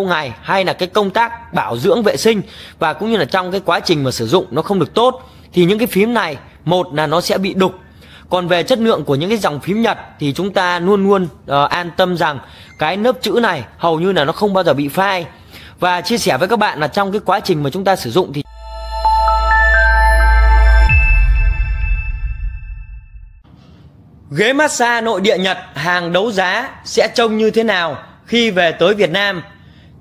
lâu ngày hay là cái công tác bảo dưỡng vệ sinh và cũng như là trong cái quá trình mà sử dụng nó không được tốt thì những cái phím này một là nó sẽ bị đục còn về chất lượng của những cái dòng phím Nhật thì chúng ta luôn luôn uh, an tâm rằng cái nớp chữ này hầu như là nó không bao giờ bị phai và chia sẻ với các bạn là trong cái quá trình mà chúng ta sử dụng thì Ghế massage nội địa Nhật hàng đấu giá sẽ trông như thế nào khi về tới Việt Nam?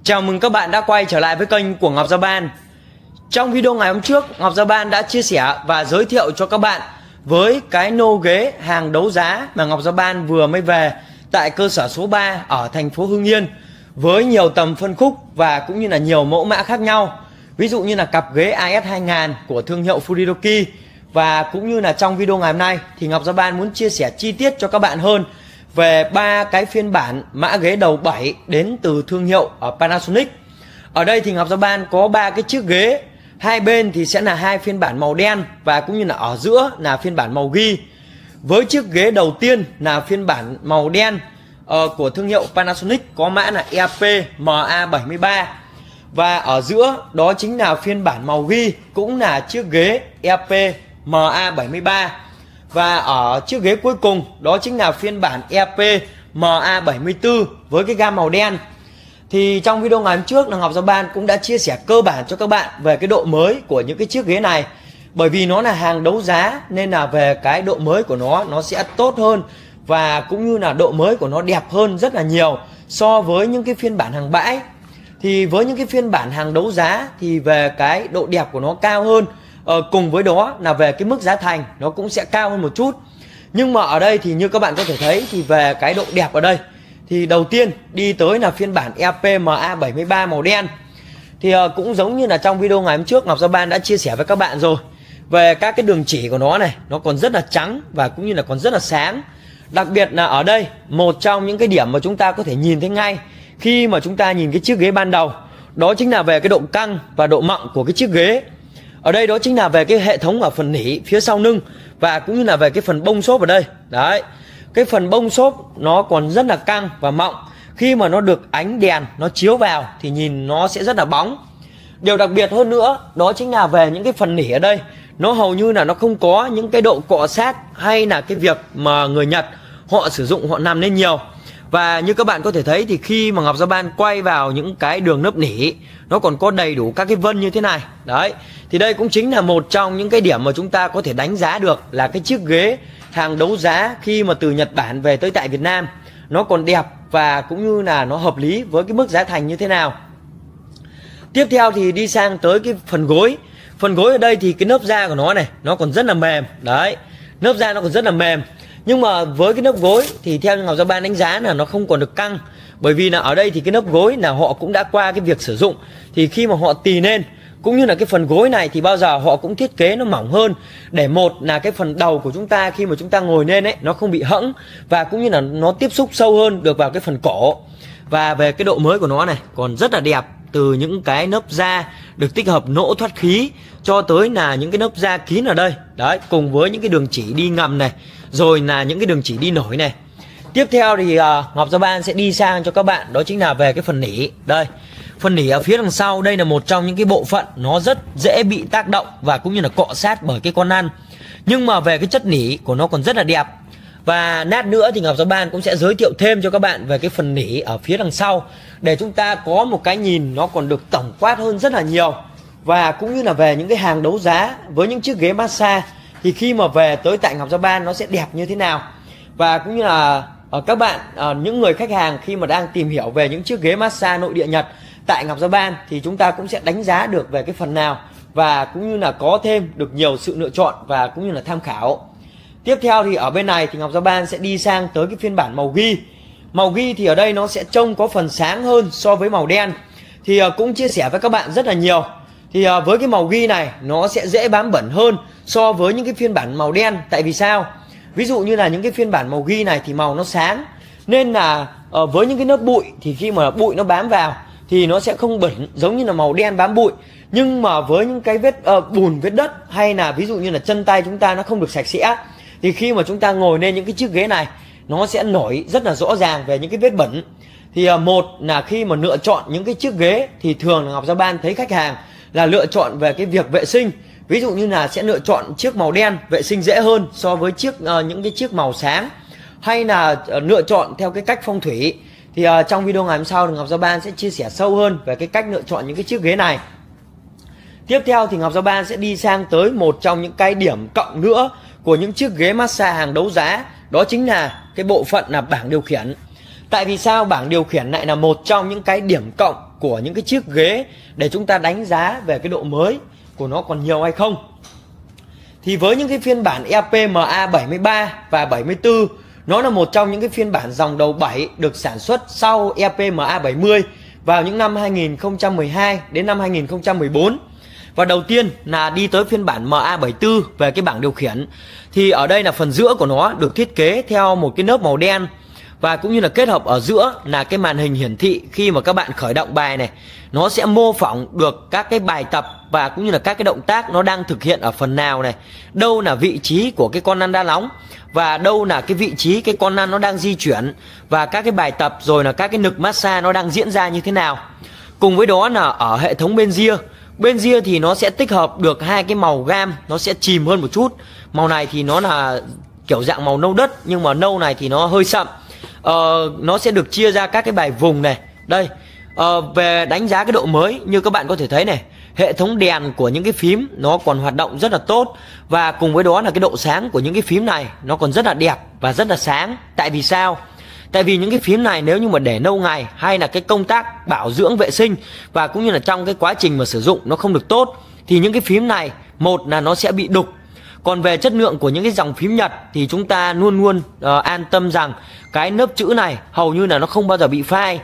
Chào mừng các bạn đã quay trở lại với kênh của Ngọc Gia Ban. Trong video ngày hôm trước, Ngọc Gia Ban đã chia sẻ và giới thiệu cho các bạn với cái nô ghế hàng đấu giá mà Ngọc Gia Ban vừa mới về tại cơ sở số 3 ở thành phố Hưng Yên với nhiều tầm phân khúc và cũng như là nhiều mẫu mã khác nhau. Ví dụ như là cặp ghế AS 2000 của thương hiệu Furidoki và cũng như là trong video ngày hôm nay thì Ngọc Gia Ban muốn chia sẻ chi tiết cho các bạn hơn về ba cái phiên bản mã ghế đầu 7 đến từ thương hiệu ở Panasonic. Ở đây thì Ngọc Giao Ban có ba cái chiếc ghế, hai bên thì sẽ là hai phiên bản màu đen và cũng như là ở giữa là phiên bản màu ghi. Với chiếc ghế đầu tiên là phiên bản màu đen uh, của thương hiệu Panasonic có mã là EAP MA73 và ở giữa đó chính là phiên bản màu ghi cũng là chiếc ghế EAP MA73 và ở chiếc ghế cuối cùng, đó chính là phiên bản EP MA74 với cái gam màu đen. Thì trong video ngày hôm trước là Ngọc Giao Ban cũng đã chia sẻ cơ bản cho các bạn về cái độ mới của những cái chiếc ghế này. Bởi vì nó là hàng đấu giá, nên là về cái độ mới của nó nó sẽ tốt hơn và cũng như là độ mới của nó đẹp hơn rất là nhiều so với những cái phiên bản hàng bãi. Thì với những cái phiên bản hàng đấu giá thì về cái độ đẹp của nó cao hơn ờ, cùng với đó là về cái mức giá thành nó cũng sẽ cao hơn một chút. Nhưng mà ở đây thì như các bạn có thể thấy thì về cái độ đẹp ở đây thì đầu tiên đi tới là phiên bản EPMA 73 màu đen. Thì uh, cũng giống như là trong video ngày hôm trước Ngọc Gia Ban đã chia sẻ với các bạn rồi về các cái đường chỉ của nó này nó còn rất là trắng và cũng như là còn rất là sáng. Đặc biệt là ở đây một trong những cái điểm mà chúng ta có thể nhìn thấy ngay khi mà chúng ta nhìn cái chiếc ghế ban đầu đó chính là về cái độ căng và độ mọng của cái chiếc ghế ở đây đó chính là về cái hệ thống ở phần nỉ phía sau lưng và cũng như là về cái phần bông xốp ở đây. Đấy, cái phần bông xốp nó còn rất là căng và mọng. Khi mà nó được ánh đèn, nó chiếu vào thì nhìn nó sẽ rất là bóng. Điều đặc biệt hơn nữa, đó chính là về những cái phần nỉ ở đây, nó hầu như là nó không có những cái độ cọ sát hay là cái việc mà người Nhật họ sử dụng, họ nằm lên nhiều và như các bạn có thể thấy thì khi mà Ngọc Gia Ban quay vào những cái đường nấp nỉ, nó còn có đầy đủ các cái vân như thế này. Đấy, thì đây cũng chính là một trong những cái điểm mà chúng ta có thể đánh giá được là cái chiếc ghế hàng đấu giá khi mà từ Nhật Bản về tới tại Việt Nam, nó còn đẹp và cũng như là nó hợp lý với cái mức giá thành như thế nào. Tiếp theo thì đi sang tới cái phần gối. Phần gối ở đây thì cái nớp da của nó này, nó còn rất là mềm. Đấy nớp da nó còn rất là mềm nhưng mà với cái nớp gối thì theo Ngọc Gia Ban đánh giá là nó không còn được căng. Bởi vì là ở đây thì cái nớp gối là họ cũng đã qua cái việc sử dụng. Thì khi mà họ tì lên, cũng như là cái phần gối này thì bao giờ họ cũng thiết kế nó mỏng hơn. Để một là cái phần đầu của chúng ta khi mà chúng ta ngồi lên ấy, nó không bị hẫng và cũng như là nó tiếp xúc sâu hơn được vào cái phần cổ. Và về cái độ mới của nó này, còn rất là đẹp. Từ những cái nớp da được tích hợp nỗ thoát khí cho tới là những cái nớp da kín ở đây. Đấy, cùng với những cái đường chỉ đi ngầm này rồi là những cái đường chỉ đi nổi này. Tiếp theo thì uh, Ngọc Giao Ban sẽ đi sang cho các bạn đó chính là về cái phần nỉ. Đây phần nỉ ở phía đằng sau đây là một trong những cái bộ phận nó rất dễ bị tác động và cũng như là cọ sát bởi cái con ăn. Nhưng mà về cái chất nỉ của nó còn rất là đẹp. Và nát nữa thì Ngọc Giáo Ban cũng sẽ giới thiệu thêm cho các bạn về cái phần nỉ ở phía đằng sau để chúng ta có một cái nhìn nó còn được tổng quát hơn rất là nhiều. Và cũng như là về những cái hàng đấu giá với những chiếc ghế massage thì khi mà về tới tại Ngọc Gia Ban nó sẽ đẹp như thế nào? Và cũng như là ờ, các bạn ờ, những người khách hàng khi mà đang tìm hiểu về những chiếc ghế massage nội địa Nhật tại Ngọc Gia Ban thì chúng ta cũng sẽ đánh giá được về cái phần nào và cũng như là có thêm được nhiều sự lựa chọn và cũng như là tham khảo. Tiếp theo thì ở bên này thì Ngọc Gia Ban sẽ đi sang tới cái phiên bản màu ghi. Màu ghi thì ở đây nó sẽ trông có phần sáng hơn so với màu đen. Thì ờ, cũng chia sẻ với các bạn rất là nhiều. Thì với cái màu ghi này nó sẽ dễ bám bẩn hơn so với những cái phiên bản màu đen tại vì sao? Ví dụ như là những cái phiên bản màu ghi này thì màu nó sáng. Nên là uh, với những cái lớp bụi thì khi mà bụi nó bám vào thì nó sẽ không bẩn giống như là màu đen bám bụi. Nhưng mà với những cái vết uh, bùn vết đất hay là ví dụ như là chân tay chúng ta nó không được sạch sẽ thì khi mà chúng ta ngồi lên những cái chiếc ghế này nó sẽ nổi rất là rõ ràng về những cái vết bẩn. Thì uh, một là khi mà lựa chọn những cái chiếc ghế thì thường là Ngọc Giao Ban thấy khách hàng là lựa chọn về cái việc vệ sinh ví dụ như là sẽ lựa chọn chiếc màu đen vệ sinh dễ hơn so với chiếc uh, những cái chiếc màu sáng. Hay là uh, lựa chọn theo cái cách phong thủy. Thì uh, trong video ngày hôm sau thì Ngọc Giao Ban sẽ chia sẻ sâu hơn về cái cách lựa chọn những cái chiếc ghế này. Tiếp theo thì Ngọc Giao Ban sẽ đi sang tới một trong những cái điểm cộng nữa của những chiếc ghế massage hàng đấu giá. Đó chính là cái bộ phận là bảng điều khiển. Tại vì sao bảng điều khiển lại là một trong những cái điểm cộng của những cái chiếc ghế để chúng ta đánh giá về cái độ mới? Của nó còn nhiều hay không? Thì với những cái phiên bản EPMA 73 và 74 nó là một trong những cái phiên bản dòng đầu 7 được sản xuất sau EPMA 70 vào những năm 2012 đến năm 2014 và đầu tiên là đi tới phiên bản MA74 về cái bảng điều khiển. Thì ở đây là phần giữa của nó được thiết kế theo một cái lớp màu đen và cũng như là kết hợp ở giữa là cái màn hình hiển thị khi mà các bạn khởi động bài này, nó sẽ mô phỏng được các cái bài tập và cũng như là các cái động tác nó đang thực hiện ở phần nào này. Đâu là vị trí của cái con lăn đa nóng và đâu là cái vị trí cái con lăn nó đang di chuyển và các cái bài tập rồi là các cái nực massage nó đang diễn ra như thế nào. Cùng với đó là ở hệ thống bên ria bên ria thì nó sẽ tích hợp được hai cái màu gam, nó sẽ chìm hơn một chút. Màu này thì nó là kiểu dạng màu nâu đất nhưng mà nâu này thì nó hơi sậm uh, nó sẽ được chia ra các cái bài vùng này. Đây uh, về đánh giá cái độ mới như các bạn có thể thấy này hệ thống đèn của những cái phím nó còn hoạt động rất là tốt và cùng với đó là cái độ sáng của những cái phím này nó còn rất là đẹp và rất là sáng. Tại vì sao? Tại vì những cái phím này nếu như mà để lâu ngày hay là cái công tác bảo dưỡng vệ sinh và cũng như là trong cái quá trình mà sử dụng nó không được tốt thì những cái phím này một là nó sẽ bị đục còn về chất lượng của những cái dòng phím Nhật thì chúng ta luôn luôn uh, an tâm rằng cái nớp chữ này hầu như là nó không bao giờ bị phai.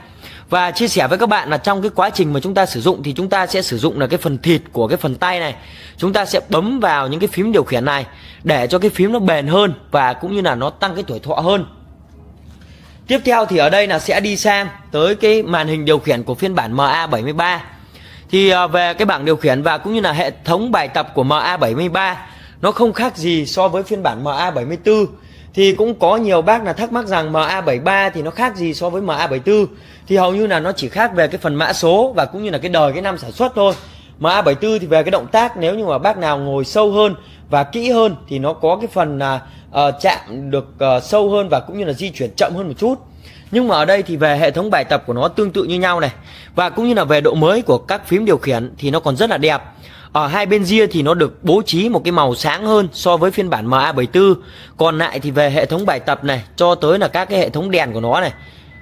Và chia sẻ với các bạn là trong cái quá trình mà chúng ta sử dụng thì chúng ta sẽ sử dụng là cái phần thịt của cái phần tay này. Chúng ta sẽ bấm vào những cái phím điều khiển này để cho cái phím nó bền hơn và cũng như là nó tăng cái tuổi thọ hơn. Tiếp theo thì ở đây là sẽ đi sang tới cái màn hình điều khiển của phiên bản MA73 thì ờ, về cái bảng điều khiển và cũng như là hệ thống bài tập của MA73 nó không khác gì so với phiên bản MA74 thì cũng có nhiều bác là thắc mắc rằng MA73 thì nó khác gì so với MA74 thì hầu như là nó chỉ khác về cái phần mã số và cũng như là cái đời cái năm sản xuất thôi. MA74 thì về cái động tác nếu như mà bác nào ngồi sâu hơn và kỹ hơn thì nó có cái phần là uh, chạm được uh, sâu hơn và cũng như là di chuyển chậm hơn một chút. Nhưng mà ở đây thì về hệ thống bài tập của nó tương tự như nhau này. Và cũng như là về độ mới của các phím điều khiển thì nó còn rất là đẹp ở hai bên ria thì nó được bố trí một cái màu sáng hơn so với phiên bản MA74 còn lại thì về hệ thống bài tập này, cho tới là các cái hệ thống đèn của nó này.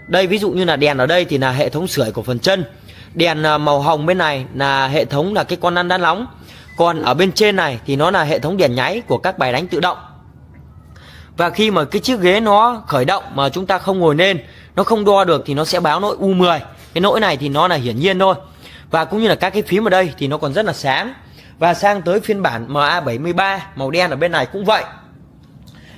Đây, ví dụ như là đèn ở đây thì là hệ thống sưởi của phần chân. Đèn à, màu hồng bên này là hệ thống là cái con ăn đá nóng. Còn ở bên trên này thì nó là hệ thống đèn nháy của các bài đánh tự động. Và khi mà cái chiếc ghế nó khởi động mà chúng ta không ngồi lên, nó không đo được thì nó sẽ báo lỗi U10 cái lỗi này thì nó là hiển nhiên thôi và cũng như là các cái phím ở đây thì nó còn rất là sáng. Và sang tới phiên bản MA73 màu đen ở bên này cũng vậy.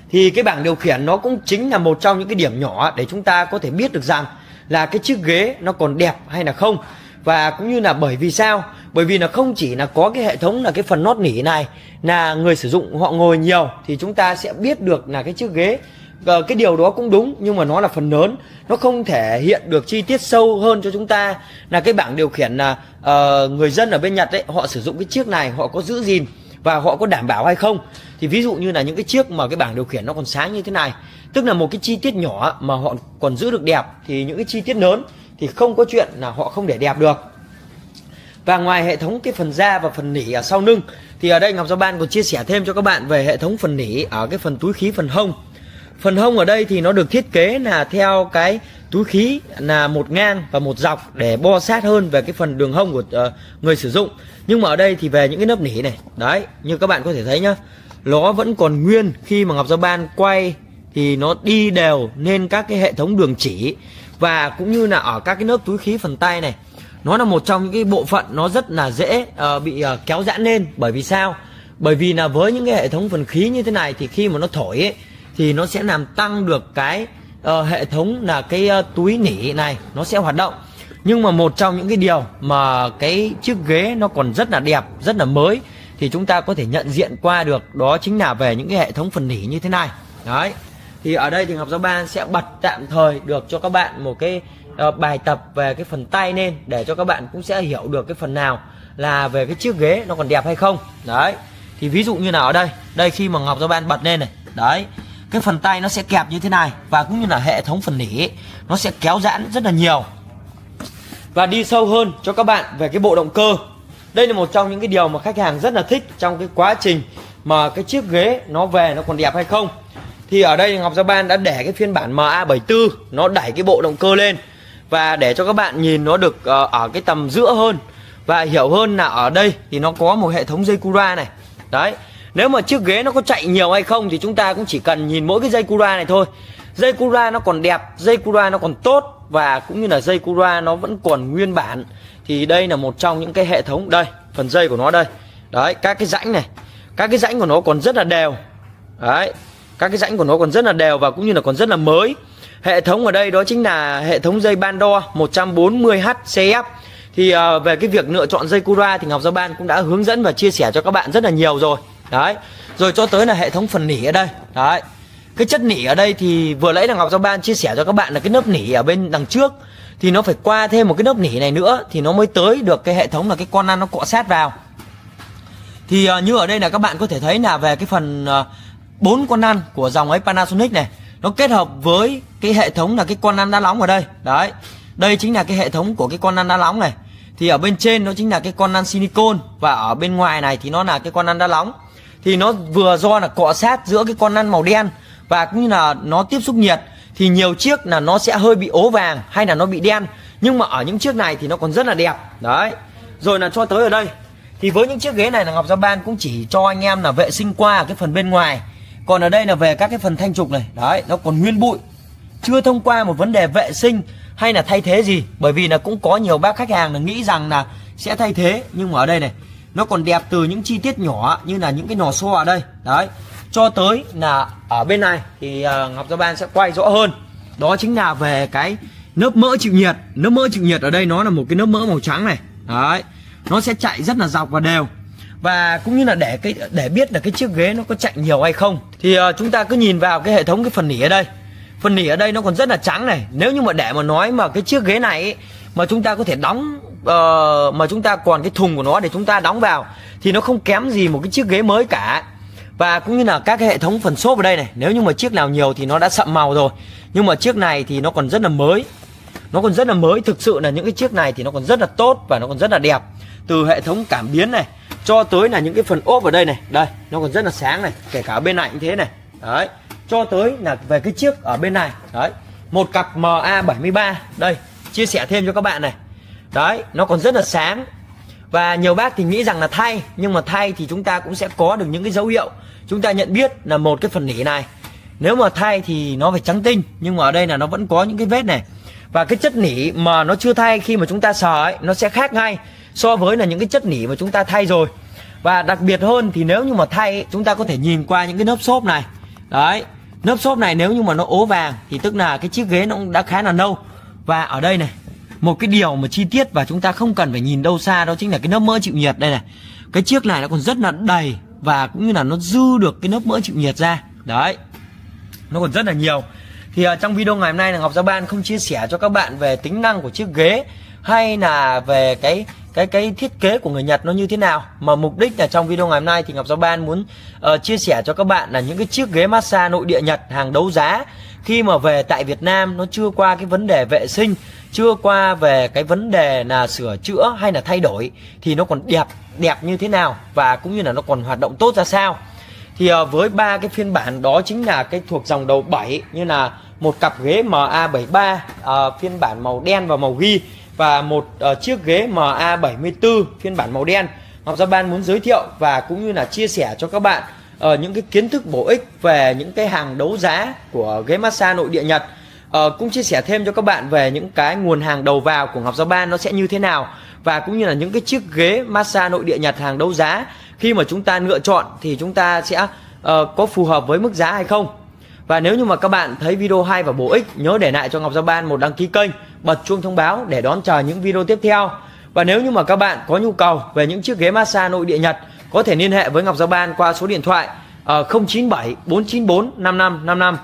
Thì cái bảng điều khiển nó cũng chính là một trong những cái điểm nhỏ để chúng ta có thể biết được rằng là cái chiếc ghế nó còn đẹp hay là không. Và cũng như là bởi vì sao? Bởi vì là không chỉ là có cái hệ thống là cái phần nót nỉ này là người sử dụng họ ngồi nhiều thì chúng ta sẽ biết được là cái chiếc ghế Ờ, cái điều đó cũng đúng nhưng mà nó là phần lớn. Nó không thể hiện được chi tiết sâu hơn cho chúng ta. Là cái bảng điều khiển là uh, người dân ở bên Nhật ấy họ sử dụng cái chiếc này họ có giữ gìn và họ có đảm bảo hay không? Thì ví dụ như là những cái chiếc mà cái bảng điều khiển nó còn sáng như thế này. Tức là một cái chi tiết nhỏ mà họ còn giữ được đẹp thì những cái chi tiết lớn thì không có chuyện là họ không để đẹp được. Và ngoài hệ thống cái phần da và phần nỉ ở sau lưng thì ở đây Ngọc Giao Ban còn chia sẻ thêm cho các bạn về hệ thống phần nỉ ở cái phần túi khí phần hông phần hông ở đây thì nó được thiết kế là theo cái túi khí là một ngang và một dọc để bo sát hơn về cái phần đường hông của uh, người sử dụng. Nhưng mà ở đây thì về những cái nấp nỉ này đấy như các bạn có thể thấy nhá nó vẫn còn nguyên khi mà ngọc giao ban quay thì nó đi đều nên các cái hệ thống đường chỉ. Và cũng như là ở các cái nớp túi khí phần tay này nó là một trong những cái bộ phận nó rất là dễ uh, bị uh, kéo giãn lên. Bởi vì sao? Bởi vì là với những cái hệ thống phần khí như thế này thì khi mà nó thổi ấy, thì nó sẽ làm tăng được cái uh, hệ thống là cái uh, túi nỉ này nó sẽ hoạt động. Nhưng mà một trong những cái điều mà cái chiếc ghế nó còn rất là đẹp rất là mới thì chúng ta có thể nhận diện qua được đó chính là về những cái hệ thống phần nỉ như thế này. Đấy. Thì ở đây thì Ngọc Giáo Ban sẽ bật tạm thời được cho các bạn một cái uh, bài tập về cái phần tay lên để cho các bạn cũng sẽ hiểu được cái phần nào là về cái chiếc ghế nó còn đẹp hay không. Đấy. Thì ví dụ như nào ở đây? Đây khi mà ngọc giao ban bật lên này. Đấy cái phần tay nó sẽ kẹp như thế này và cũng như là hệ thống phần nỉ, nó sẽ kéo giãn rất là nhiều. Và đi sâu hơn cho các bạn về cái bộ động cơ. Đây là một trong những cái điều mà khách hàng rất là thích trong cái quá trình mà cái chiếc ghế nó về nó còn đẹp hay không. Thì ở đây Ngọc Gia Ban đã để cái phiên bản MA74 nó đẩy cái bộ động cơ lên và để cho các bạn nhìn nó được ờ, ở cái tầm giữa hơn và hiểu hơn là ở đây thì nó có một hệ thống dây Cura này. Đấy nếu mà chiếc ghế nó có chạy nhiều hay không thì chúng ta cũng chỉ cần nhìn mỗi cái dây Cura này thôi. Dây Cura nó còn đẹp dây Cura nó còn tốt và cũng như là dây Cura nó vẫn còn nguyên bản. Thì đây là một trong những cái hệ thống đây phần dây của nó đây. Đấy các cái rãnh này các cái rãnh của nó còn rất là đều. Đấy các cái rãnh của nó còn rất là đều và cũng như là còn rất là mới. Hệ thống ở đây đó chính là hệ thống dây ban 140H CF thì uh, về cái việc lựa chọn dây Cura thì Ngọc Giao Ban cũng đã hướng dẫn và chia sẻ cho các bạn rất là nhiều rồi đấy. Rồi cho tới là hệ thống phần nỉ ở đây. Đấy. Cái chất nỉ ở đây thì vừa nãy là Ngọc Giao Ban chia sẻ cho các bạn là cái lớp nỉ ở bên đằng trước. Thì nó phải qua thêm một cái lớp nỉ này nữa thì nó mới tới được cái hệ thống là cái con ăn nó cọ sát vào. Thì uh, như ở đây là các bạn có thể thấy là về cái phần uh, bốn con ăn của dòng ấy Panasonic này nó kết hợp với cái hệ thống là cái con ăn đá nóng ở đây. Đấy. Đây chính là cái hệ thống của cái con ăn đá nóng này. Thì ở bên trên nó chính là cái con ăn silicon và ở bên ngoài này thì nó là cái con ăn đá nóng thì nó vừa do là cọ sát giữa cái con ăn màu đen và cũng như là nó tiếp xúc nhiệt, thì nhiều chiếc là nó sẽ hơi bị ố vàng hay là nó bị đen. Nhưng mà ở những chiếc này thì nó còn rất là đẹp. Đấy. Rồi là cho tới ở đây. Thì với những chiếc ghế này là Ngọc Gia Ban cũng chỉ cho anh em là vệ sinh qua cái phần bên ngoài. Còn ở đây là về các cái phần thanh trục này. Đấy, nó còn nguyên bụi. Chưa thông qua một vấn đề vệ sinh hay là thay thế gì. Bởi vì là cũng có nhiều bác khách hàng là nghĩ rằng là sẽ thay thế. Nhưng mà ở đây này nó còn đẹp từ những chi tiết nhỏ như là những cái nò xo ở đây. Đấy. Cho tới là ở bên này thì à, Ngọc Gia Ban sẽ quay rõ hơn. Đó chính là về cái lớp mỡ chịu nhiệt. Lớp mỡ chịu nhiệt ở đây nó là một cái lớp mỡ màu trắng này. Đấy. Nó sẽ chạy rất là dọc và đều. Và cũng như là để cái để biết là cái chiếc ghế nó có chạy nhiều hay không thì uh, chúng ta cứ nhìn vào cái hệ thống cái phần nỉ ở đây. Phần nỉ ở đây nó còn rất là trắng này. Nếu như mà để mà nói mà cái chiếc ghế này ấy, mà chúng ta có thể đóng uh, mà chúng ta còn cái thùng của nó để chúng ta đóng vào thì nó không kém gì một cái chiếc ghế mới cả. Và cũng như là các cái hệ thống phần xốp ở đây này nếu như mà chiếc nào nhiều thì nó đã sậm màu rồi. Nhưng mà chiếc này thì nó còn rất là mới. Nó còn rất là mới thực sự là những cái chiếc này thì nó còn rất là tốt và nó còn rất là đẹp. Từ hệ thống cảm biến này cho tới là những cái phần ốp ở đây này. Đây nó còn rất là sáng này kể cả bên này cũng thế này. Đấy cho tới là về cái chiếc ở bên này. Đấy một cặp MA73 đây chia sẻ thêm cho các bạn này đấy, nó còn rất là sáng. Và nhiều bác thì nghĩ rằng là thay, nhưng mà thay thì chúng ta cũng sẽ có được những cái dấu hiệu. Chúng ta nhận biết là một cái phần nỉ này. Nếu mà thay thì nó phải trắng tinh, nhưng mà ở đây là nó vẫn có những cái vết này. Và cái chất nỉ mà nó chưa thay khi mà chúng ta sờ ấy, nó sẽ khác ngay so với là những cái chất nỉ mà chúng ta thay rồi. Và đặc biệt hơn thì nếu như mà thay chúng ta có thể nhìn qua những cái lớp xốp này. Đấy, lớp xốp này nếu như mà nó ố vàng thì tức là cái chiếc ghế nó cũng đã khá là lâu. Và ở đây này một cái điều mà chi tiết và chúng ta không cần phải nhìn đâu xa đó chính là cái lớp mỡ chịu nhiệt đây này. Cái chiếc này nó còn rất là đầy và cũng như là nó dư được cái lớp mỡ chịu nhiệt ra. Đấy nó còn rất là nhiều. Thì uh, trong video ngày hôm nay là Ngọc Gia Ban không chia sẻ cho các bạn về tính năng của chiếc ghế hay là về cái cái cái thiết kế của người Nhật nó như thế nào. Mà mục đích là trong video ngày hôm nay thì Ngọc Giáo Ban muốn uh, chia sẻ cho các bạn là những cái chiếc ghế massage nội địa Nhật hàng đấu giá khi mà về tại Việt Nam. Nó chưa qua cái vấn đề vệ sinh chưa qua về cái vấn đề là sửa chữa hay là thay đổi thì nó còn đẹp đẹp như thế nào và cũng như là nó còn hoạt động tốt ra sao. Thì ờ, với ba cái phiên bản đó chính là cái thuộc dòng đầu 7 như là một cặp ghế MA73 uh, ờ, phiên bản màu đen và màu ghi và một uh, chiếc ghế MA74 phiên bản màu đen. Ngọc Gia Ban muốn giới thiệu và cũng như là chia sẻ cho các bạn uh, những cái kiến thức bổ ích về những cái hàng đấu giá của ghế massage nội địa Nhật uh, cũng chia sẻ thêm cho các bạn về những cái nguồn hàng đầu vào của Ngọc Giao Ban nó sẽ như thế nào và cũng như là những cái chiếc ghế massage nội địa Nhật hàng đấu giá. Khi mà chúng ta lựa chọn thì chúng ta sẽ uh, có phù hợp với mức giá hay không. Và nếu như mà các bạn thấy video hay và bổ ích nhớ để lại cho Ngọc Giao Ban một đăng ký kênh bật chuông thông báo để đón chờ những video tiếp theo. Và nếu như mà các bạn có nhu cầu về những chiếc ghế massage nội địa Nhật có thể liên hệ với Ngọc Giao Ban qua số điện thoại uh, 097 494 5555